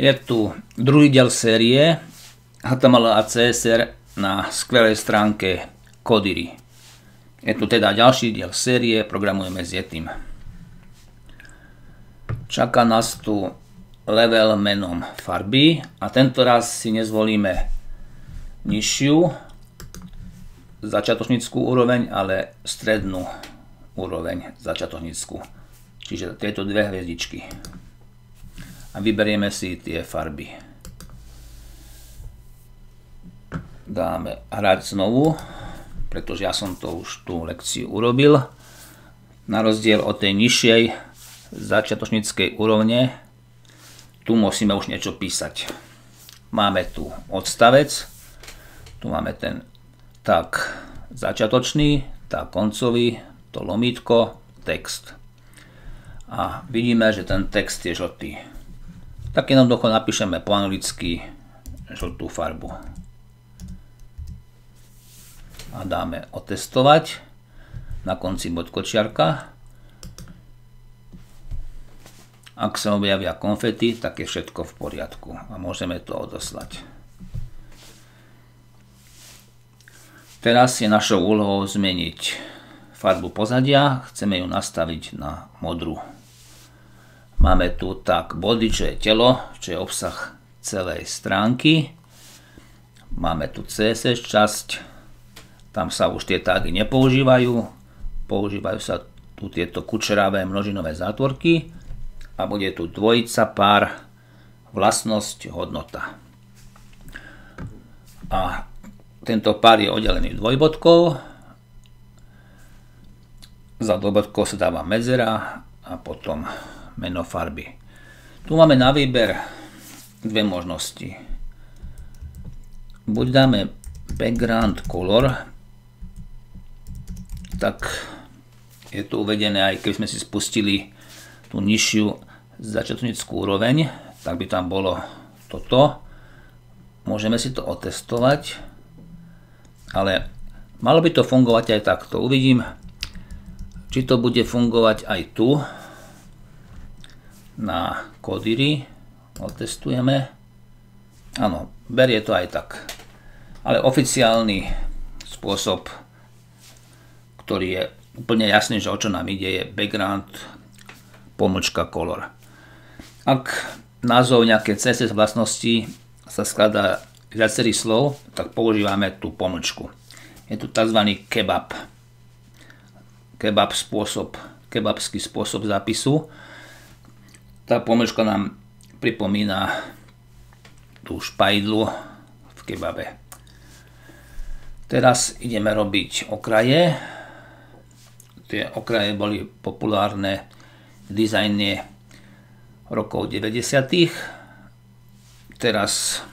Je tu druhý diel série HTML a CSR na skvelej stránke Kodiry. Je tu teda ďalší diel série, programujeme s Yetim. Čaká nás tu level menom farby a tento raz si nezvolíme nižšiu začiatočnickú úroveň, ale strednú úroveň začiatočnickú. Čiže tieto dve hviezdičky. A vyberieme si tie farby. Dáme hrať znovu, pretože ja som to už tú lekciu urobil. Na rozdiel od tej nižšej začiatočníckej úrovne, tu musíme už niečo písať. Máme tu odstavec, tu máme ten tak začiatočný, tak koncový, to lomítko, text. A vidíme, že ten text je žltý. Tak jednoducho napíšeme po anglicky žltú farbu. A dáme otestovať na konci bod kočiarka. Ak sa objavia konfety, tak je všetko v poriadku a môžeme to odoslať. Teraz je našou úlohou zmeniť farbu pozadia, chceme ju nastaviť na modrú. Máme tu tak body, čo je telo, čo je obsah celej stránky. Máme tu CSS časť, tam sa už tie tagy nepoužívajú, používajú sa tu tieto kučeravé množinové zátvorky a bude tu dvojica pár vlastnosť hodnota. A tento pár je oddelený dvojbodkou, za dôbodkou sa dáva medzera a potom meno farby. Tu máme na výber dve možnosti. Buď dáme background color, tak je tu uvedené, aj keď sme si spustili tú nižšiu začiatnickú úroveň, tak by tam bolo toto. Môžeme si to otestovať, ale malo by to fungovať aj takto. Uvidím, či to bude fungovať aj tu na Kodiry. Otestujeme. Áno, berie to aj tak. Ale oficiálny spôsob, ktorý je úplne jasný, že o čo nám ide, je background pomlčka color. Ak názov nejaké CSS vlastnosti sa skladá viacerých slov, tak používame tú pomlčku. Je tu tzv. kebab kebab spôsob, kebabský spôsob zápisu. Tá pomlčka nám pripomína tú špajdlu v kebabe. Teraz ideme robiť okraje. Tie okraje boli populárne v dizajne rokov 90. Teraz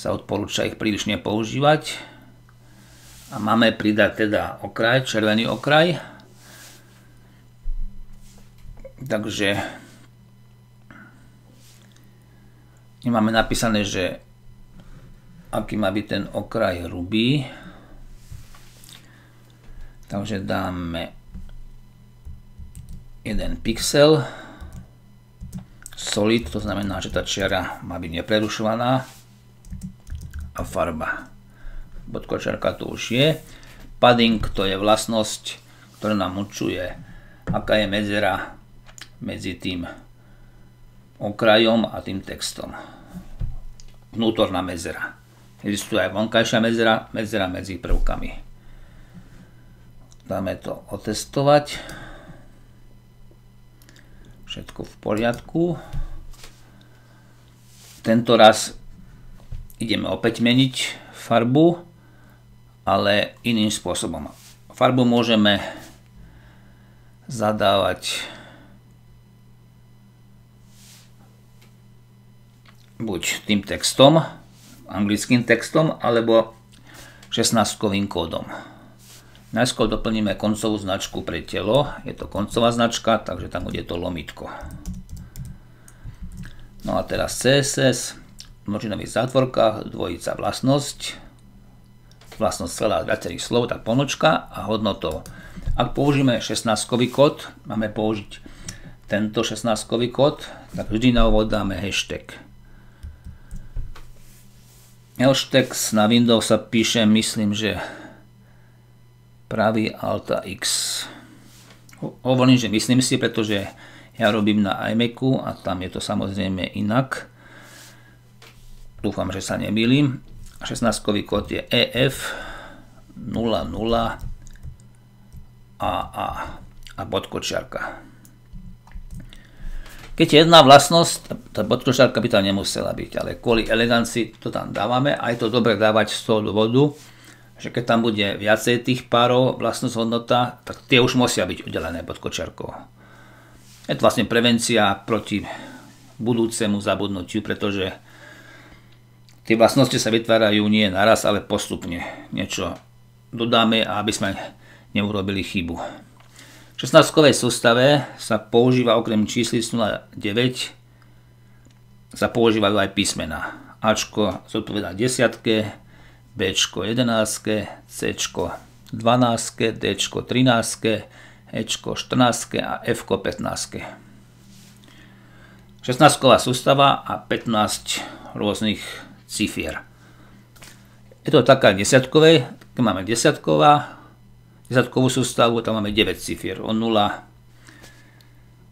sa odporúča ich príliš nepoužívať a máme pridať teda okraj, červený okraj. Takže máme napísané, že aký má byť ten okraj hrubý. Takže dáme 1 pixel solid, to znamená, že tá čiara má byť neprerušovaná a farba bodkočarka tu už je. Padding to je vlastnosť, ktorá nám určuje, aká je medzera medzi tým okrajom a tým textom. Vnútorná medzera. Existuje aj vonkajšia medzera, medzera medzi prvkami. Dáme to otestovať. Všetko v poriadku. Tento raz ideme opäť meniť farbu ale iným spôsobom. Farbu môžeme zadávať buď tým textom, anglickým textom, alebo 16-kovým kódom. Najskôr doplníme koncovú značku pre telo, je to koncová značka, takže tam bude to lomitko. No a teraz CSS, v množinových zátvorkách, dvojica vlastnosť, vlastnosť celá viacerých slov, tak ponočka a hodnotou. Ak použijeme 16-kový kód, máme použiť tento 16-kový kód, tak vždy na úvod dáme hashtag. Lštex na Windows sa píše, myslím, že pravý Alta X. Hovorím, že myslím si, pretože ja robím na iMacu a tam je to samozrejme inak. Dúfam, že sa nemýlim. 16-kový kód je EF 00 AA a bodkočiarka. Keď je jedna vlastnosť, tá bodkočiarka by tam nemusela byť, ale kvôli elegancii to tam dávame a je to dobre dávať z toho dôvodu, že keď tam bude viacej tých párov vlastnosť hodnota, tak tie už musia byť udelené bodkočiarkou. Je to vlastne prevencia proti budúcemu zabudnutiu, pretože tie vlastnosti sa vytvárajú nie naraz, ale postupne. Niečo dodáme, aby sme neurobili chybu. 16-kovej sústave sa používa okrem číslic 09 sa používajú aj písmena. Ačko zodpovedá desiatke, Bčko 11, Cčko 12, Dčko 13, Ečko 14 a Fko 15. 16-ková sústava a 15 rôznych cifier. Je to taká desiatkovej, keď máme desiatková, desiatkovú sústavu, tam máme 9 cifier, od 0,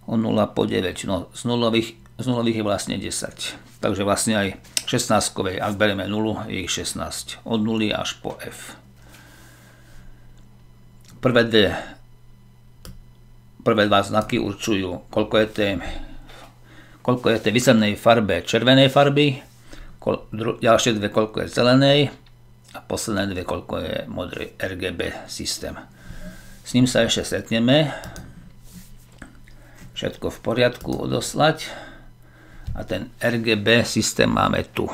od 0 po 9, no z nulových, z nulových je vlastne 10. Takže vlastne aj 16-kovej, ak bereme 0, je ich 16. Od 0 až po F. Prvé dve, prvé dva znaky určujú, koľko je tej, koľko je tej výslednej farbe červenej farby, kol, dru, ďalšie dve, koľko je zelenej a posledné dve, koľko je modrý RGB systém. S ním sa ešte stretneme. Všetko v poriadku odoslať. A ten RGB systém máme tu.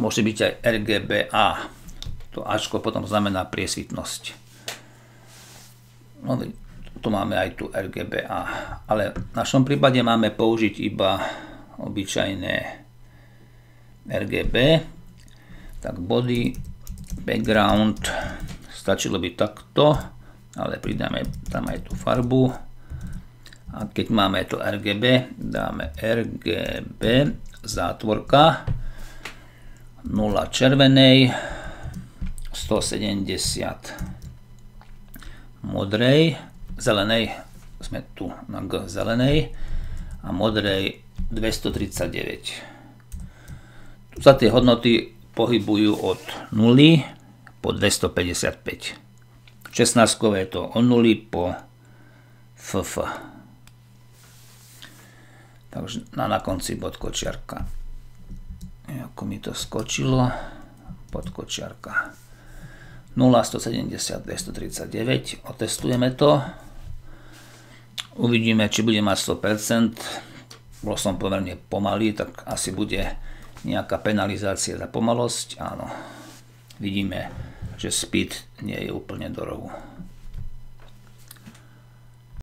Môže byť aj RGBA. To Ačko potom znamená priesvitnosť. No, tu máme aj tu RGBA. Ale v našom prípade máme použiť iba obyčajné RGB. Tak body background stačilo by takto, ale pridáme tam aj tú farbu. A keď máme to RGB, dáme RGB zátvorka 0 červenej, 170 modrej, zelenej, sme tu na G zelenej a modrej 239. Tu sa tie hodnoty pohybujú od 0 po 255. 16 je to od 0 po FF. Takže na, na konci bodkočiarka. Ako mi to skočilo. Bodkočiarka. 0, 170, 239. Otestujeme to. Uvidíme, či bude mať 100%. Bol som pomerne pomalý, tak asi bude nejaká penalizácia za pomalosť, áno. Vidíme, že speed nie je úplne do rohu.